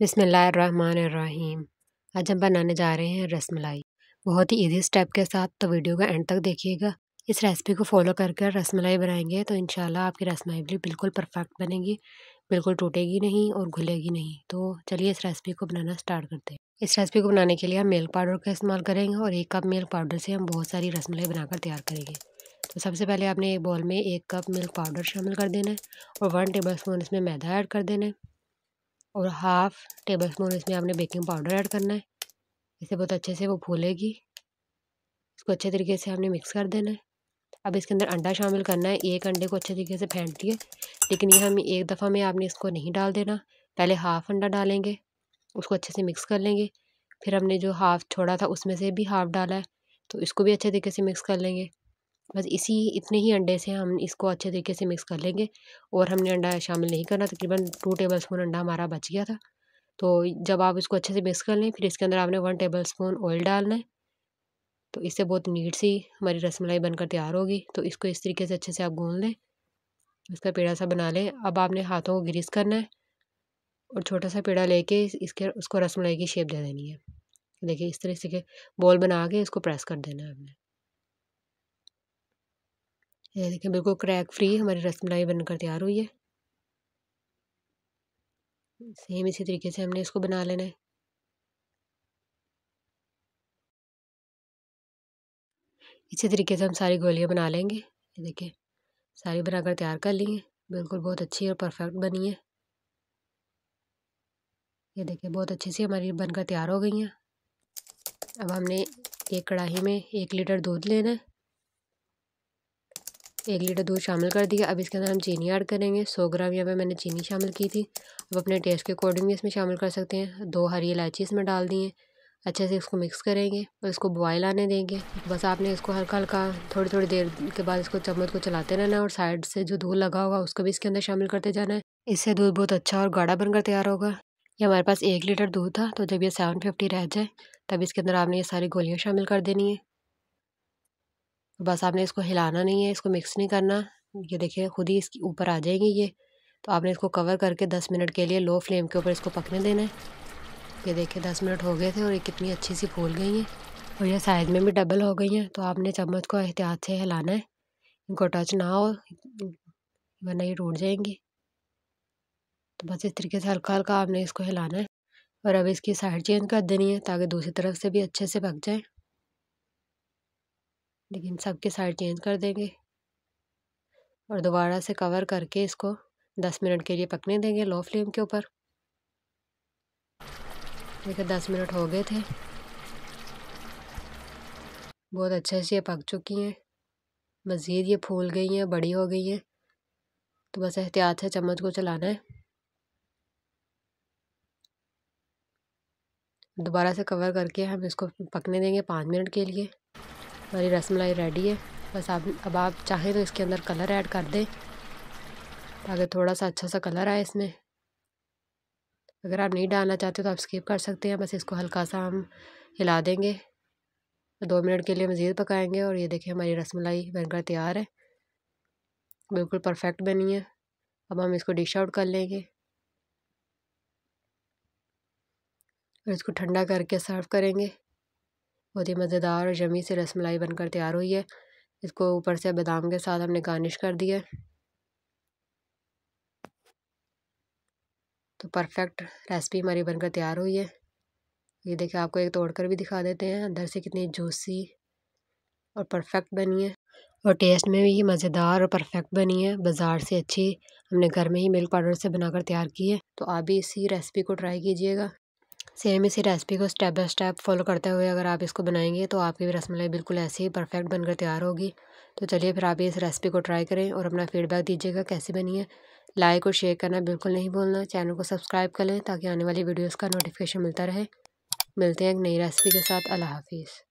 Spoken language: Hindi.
बिसमीम आज हम बनाने जा रहे हैं रसमलाई। बहुत ही ईजी स्टेप के साथ तो वीडियो का एंड तक देखिएगा। इस रेसिपी को फॉलो करके रसमलाई बनाएँगे तो इंशाल्लाह आपकी रसमलाई भी बिल्कुल परफेक्ट बनेगी। बिल्कुल टूटेगी नहीं और घुलेगी नहीं। तो चलिए इस रेसिपी को बनाना स्टार्ट करते हैं। इस रेसिपी को बनाने के लिए हम मिल्क पाउडर का इस्तेमाल करेंगे और एक कप मिल्क पाउडर से हम बहुत सारी रसमलाई बनाकर तैयार करेंगे। तो सबसे पहले आपने एक बॉल में एक कप मिल्क पाउडर शामिल कर देना है और वन टेबल स्पून इसमें मैदा ऐड कर देना है। और हाफ़ टेबल स्पून इसमें आपने बेकिंग पाउडर ऐड करना है। इसे बहुत अच्छे से वो फूलेगी। इसको अच्छे तरीके से आपने मिक्स कर देना है। अब इसके अंदर अंडा शामिल करना है। एक अंडे को अच्छे तरीके से फेंट दिए लेकिन ये हम एक दफ़ा में आपने इसको नहीं डाल देना। पहले हाफ़ अंडा डालेंगे। उसको अच्छे से मिक्स कर लेंगे। फिर हमने जो हाफ़ छोड़ा था उसमें से भी हाफ़ डाला है। तो इसको भी अच्छे तरीके से मिक्स कर लेंगे। बस इसी, इतने ही अंडे से हम इसको अच्छे तरीके से मिक्स कर लेंगे और हमने अंडा शामिल नहीं करना, तकरीबन टू टेबल स्पून अंडा हमारा बच गया था। तो जब आप इसको अच्छे से मिक्स कर लें, फिर इसके अंदर आपने वन टेबल स्पून ऑयल डालना है। तो इससे बहुत नीट सी हमारी रसमलाई बनकर तैयार होगी। तो इसको इस तरीके से अच्छे से आप गूँध लें, इसका पेड़ा सा बना लें। अब आपने हाथों को ग्रीस करना है और छोटा सा पेड़ा लेके इसके, उसको रसमलाई की शेप दे देनी है। देखिए इस तरह से बॉल बना के इसको प्रेस कर देना है आपने। ये देखिए बिल्कुल क्रैक फ्री हमारी रसमलाई बनकर तैयार हुई है। सेम इसी तरीके से हमने इसको बना लेना है। इसी तरीके से हम सारी गोलियाँ बना लेंगे। ये देखिए सारी बनाकर तैयार कर ली हैं। बिल्कुल बहुत अच्छी और परफेक्ट बनी है। ये देखिए बहुत अच्छी सी हमारी बनकर तैयार हो गई हैं। अब हमने एक कढ़ाई में एक लीटर दूध लेना है। एक लीटर दूध शामिल कर दिया। अब इसके अंदर हम चीनी ऐड करेंगे। सौ ग्राम यहाँ पे मैंने चीनी शामिल की थी। अब अपने टेस्ट के अकॉर्डिंग भी इसमें शामिल कर सकते हैं। दो हरी इलायची इसमें डाल दिए अच्छे से इसको मिक्स करेंगे और इसको बॉयल आने देंगे। बस आपने इसको हल्का हल्का थोड़ी थोड़ी देर के बाद इसको चम्मच को चलाते रहना है और साइड से जो दूध लगा होगा उसको भी इसके अंदर शामिल करते जाना है। इससे दूध बहुत अच्छा और गाढ़ा बनकर तैयार होगा। ये हमारे पास एक लीटर दूध था तो जब ये सेवन फिफ्टी रह जाए, तब इसके अंदर आपने ये सारी गोलियाँ शामिल कर देनी है। बस आपने इसको हिलाना नहीं है, इसको मिक्स नहीं करना। ये देखिए, खुद ही इसके ऊपर आ जाएँगी ये। तो आपने इसको कवर करके दस मिनट के लिए लो फ्लेम के ऊपर इसको पकने देना है। ये देखिए, दस मिनट हो गए थे और ये कितनी अच्छी सी फूल गई हैं। और ये साइज़ में भी डबल हो गई हैं। तो आपने चम्मच को एहतियात से हिलाना है। इनको टच ना हो, वरना ये टूट जाएँगी। तो बस इस तरीके से हल्का हल्का आपने इसको हिलाना है। और अब इसकी साइड चेंज कर देनी है ताकि दूसरी तरफ़ से भी अच्छे से पक जाए। लेकिन सबके साइड चेंज कर देंगे। और दोबारा से कवर करके इसको दस मिनट के लिए पकने देंगे लो फ्लेम के ऊपर। देखिए, दस मिनट हो गए थे। बहुत अच्छे से ये पक चुकी हैं। मज़ीद ये फूल गई हैं, बड़ी हो गई हैं। तो बस एहतियात से चम्मच को चलाना है। दोबारा से कवर करके हम इसको पकने देंगे पाँच मिनट के लिए। हमारी रसमलाई रेडी है। बस आप, अब आप चाहें तो इसके अंदर कलर ऐड कर दें, ताकि थोड़ा सा अच्छा सा कलर आए इसमें। अगर आप नहीं डालना चाहते तो आप स्किप कर सकते हैं, बस इसको हल्का सा हम हिला देंगे। दो मिनट के लिए मज़ीद पकाएँगे और ये देखिए हमारी रसमलाई बनकर तैयार है। बिल्कुल परफेक्ट बनी है। अब हम इसको डिश आउट कर लेंगे। और इसको ठंडा करके सर्व करेंगे। बहुत ही मज़ेदार और जमी से रसमलाई बनकर तैयार हुई है। इसको ऊपर से बादाम के साथ हमने गार्निश कर दिया है। तो परफेक्ट रेसिपी हमारी बनकर तैयार हुई है। ये देखिए, आपको एक तोड़ कर भी दिखा देते हैं। अंदर से कितनी जूसी और परफेक्ट बनी है। और टेस्ट में भी मज़ेदार और परफेक्ट बनी है। बाज़ार से अच्छी हमने घर में ही मिल्क पाउडर से बनाकर तैयार की है। तो आप भी इसी रेसिपी को ट्राई कीजिएगा। सेम इसी रेसिपी को स्टेप बाय स्टेप फॉलो करते हुए अगर आप इसको बनाएँगे तो आपकी भी रसमलाई बिल्कुल ऐसे ही परफेक्ट बनकर तैयार होगी। तो चलिए फिर आप इस रेसिपी को ट्राई करें और अपना फीडबैक दीजिएगा कैसी बनी है। लाइक और शेयर करना बिल्कुल नहीं भूलना। चैनल को सब्सक्राइब कर लें ताकि आने वाली वीडियोज़ का नोटिफिकेशन मिलता रहे। मिलते हैं एक नई रेसिपी के साथ। अल्लाह हाफिज़।